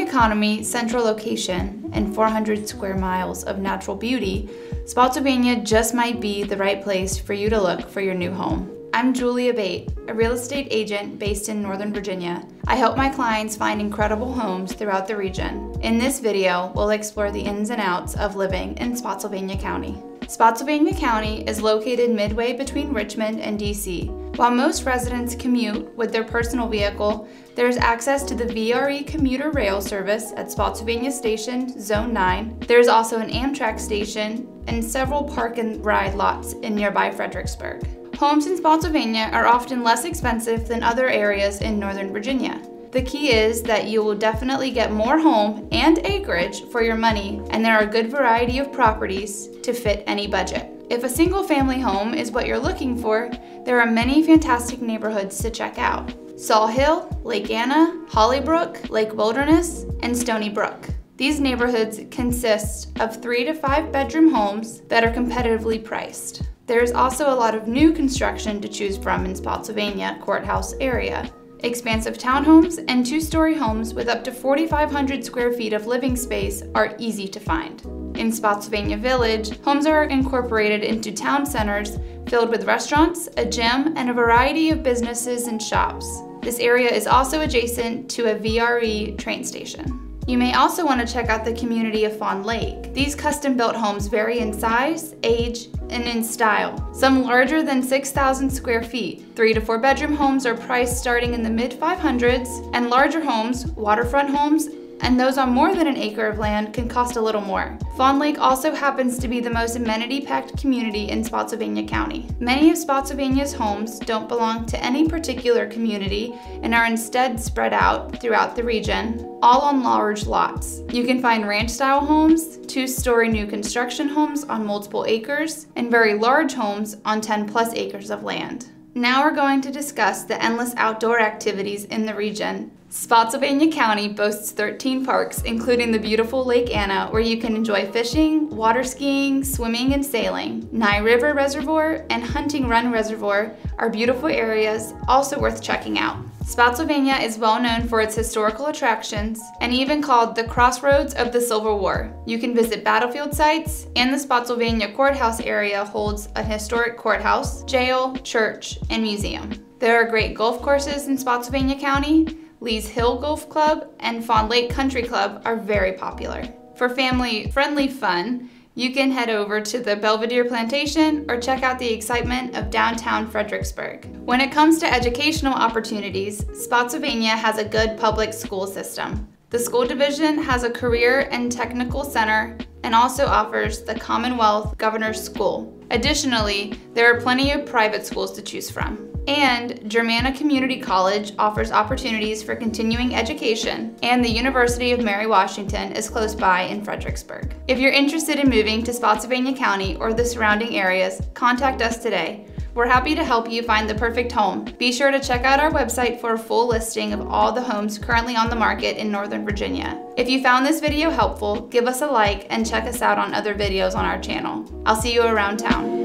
economy, central location, and 400 square miles of natural beauty, Spotsylvania just might be the right place for you to look for your new home. I'm Julia Bate, a real estate agent based in Northern Virginia. I help my clients find incredible homes throughout the region. In this video, we'll explore the ins and outs of living in Spotsylvania County. Spotsylvania County is located midway between Richmond and DC. While most residents commute with their personal vehicle, there is access to the VRE commuter rail service at Spotsylvania Station, Zone 9. There is also an Amtrak station and several park and ride lots in nearby Fredericksburg. Homes in Spotsylvania are often less expensive than other areas in Northern Virginia. The key is that you will definitely get more home and acreage for your money, and there are a good variety of properties to fit any budget. If a single family home is what you're looking for, there are many fantastic neighborhoods to check out. Saw Hill, Lake Anna, Hollybrook, Lake Wilderness, and Stony Brook. These neighborhoods consist of three to five bedroom homes that are competitively priced. There is also a lot of new construction to choose from in Spotsylvania courthouse area. Expansive townhomes and two-story homes with up to 4,500 square feet of living space are easy to find. In Spotsylvania Village, homes are incorporated into town centers filled with restaurants, a gym, and a variety of businesses and shops. This area is also adjacent to a VRE train station. You may also want to check out the community of Fawn Lake. These custom-built homes vary in size, age, and in style. Some larger than 6,000 square feet. Three to four bedroom homes are priced starting in the mid 500s, and larger homes, waterfront homes, and those on more than an acre of land can cost a little more. Fawn Lake also happens to be the most amenity-packed community in Spotsylvania County. Many of Spotsylvania's homes don't belong to any particular community and are instead spread out throughout the region, all on large lots. You can find ranch-style homes, two-story new construction homes on multiple acres, and very large homes on 10 plus acres of land. Now we're going to discuss the endless outdoor activities in the region. Spotsylvania County boasts 13 parks, including the beautiful Lake Anna, where you can enjoy fishing, water skiing, swimming, and sailing. Ni River Reservoir and Hunting Run Reservoir are beautiful areas, also worth checking out. Spotsylvania is well known for its historical attractions and even called the Crossroads of the Civil War. You can visit battlefield sites, and the Spotsylvania courthouse area holds a historic courthouse, jail, church, and museum. There are great golf courses in Spotsylvania County. Lee's Hill Golf Club and Fawn Lake Country Club are very popular. For family-friendly fun, you can head over to the Belvedere Plantation or check out the excitement of downtown Fredericksburg. When it comes to educational opportunities, Spotsylvania has a good public school system. The school division has a career and technical center and also offers the Commonwealth Governor's School. Additionally, there are plenty of private schools to choose from. And Germanna Community College offers opportunities for continuing education, and the University of Mary Washington is close by in Fredericksburg. If you're interested in moving to Spotsylvania County or the surrounding areas, contact us today. We're happy to help you find the perfect home. Be sure to check out our website for a full listing of all the homes currently on the market in Northern Virginia. If you found this video helpful, give us a like and check us out on other videos on our channel. I'll see you around town.